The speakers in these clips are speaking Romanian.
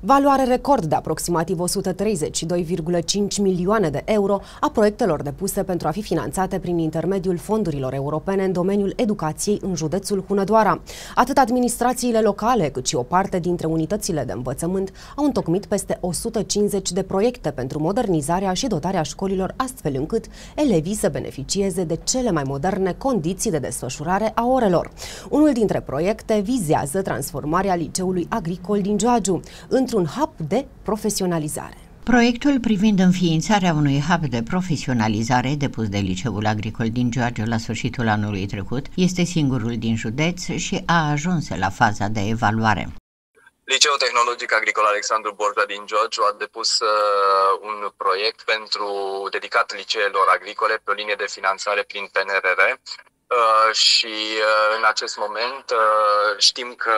Valoare record de aproximativ 132,5 milioane de euro a proiectelor depuse pentru a fi finanțate prin intermediul fondurilor europene în domeniul educației în județul Hunedoara. Atât administrațiile locale, cât și o parte dintre unitățile de învățământ au întocmit peste 150 de proiecte pentru modernizarea și dotarea școlilor, astfel încât elevii să beneficieze de cele mai moderne condiții de desfășurare a orelor. Unul dintre proiecte vizează transformarea liceului agricol din Joagiu într-un hub de profesionalizare. Proiectul privind înființarea unui hub de profesionalizare depus de Liceul Agricol din George la sfârșitul anului trecut este singurul din județ și a ajuns la faza de evaluare. Liceul Tehnologic Agricol Alexandru Borja din Giorgio a depus uh, un proiect pentru dedicat liceelor agricole pe o linie de finanțare prin PNRR Uh, și uh, în acest moment uh, știm că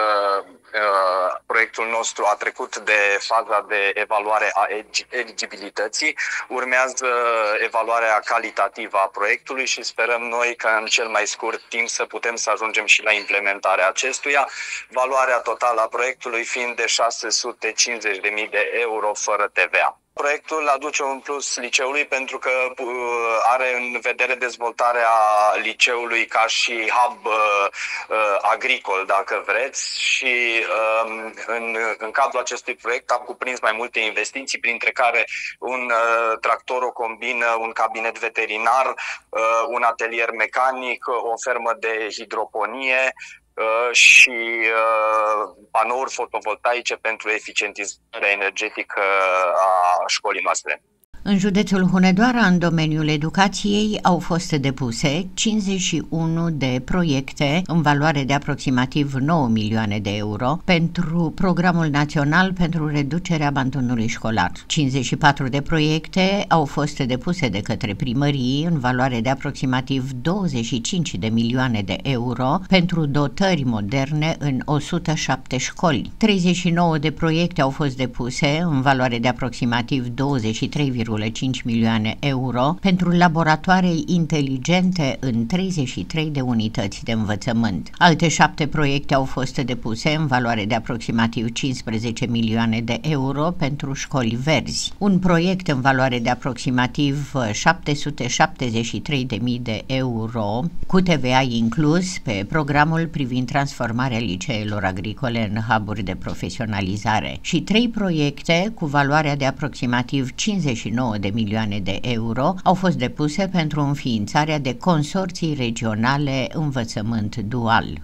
proiectul nostru a trecut de faza de evaluare a eligibilității, urmează evaluarea calitativă a proiectului și sperăm noi că în cel mai scurt timp să putem să ajungem și la implementarea acestuia, valoarea totală a proiectului fiind de 650.000 de euro fără TVA. Proiectul aduce un plus liceului pentru că uh, are în vedere dezvoltarea liceului ca și hub uh, uh, agricol, dacă vreți, și um, în, în cadrul acestui proiect am cuprins mai multe investiții, printre care un tractor, o combină, un cabinet veterinar, un atelier mecanic, o fermă de hidroponie, și panouri fotovoltaice pentru eficientizarea energetică a școlii noastre. În județul Hunedoara, în domeniul educației, au fost depuse 51 de proiecte în valoare de aproximativ 9 milioane de euro pentru Programul Național pentru Reducerea Abandonului Școlar. 54 de proiecte au fost depuse de către primării în valoare de aproximativ 25 de milioane de euro pentru dotări moderne în 107 școli. 39 de proiecte au fost depuse în valoare de aproximativ 23, 1,5 milioane euro pentru laboratoare inteligente în 33 de unități de învățământ. Alte șapte proiecte au fost depuse în valoare de aproximativ 15 milioane de euro pentru școli verzi. Un proiect în valoare de aproximativ 773.000 de euro, cu TVA inclus, pe programul privind transformarea liceelor agricole în huburi de profesionalizare și trei proiecte cu valoarea de aproximativ 59 29 de milioane de euro au fost depuse pentru înființarea de consorții regionale învățământ dual.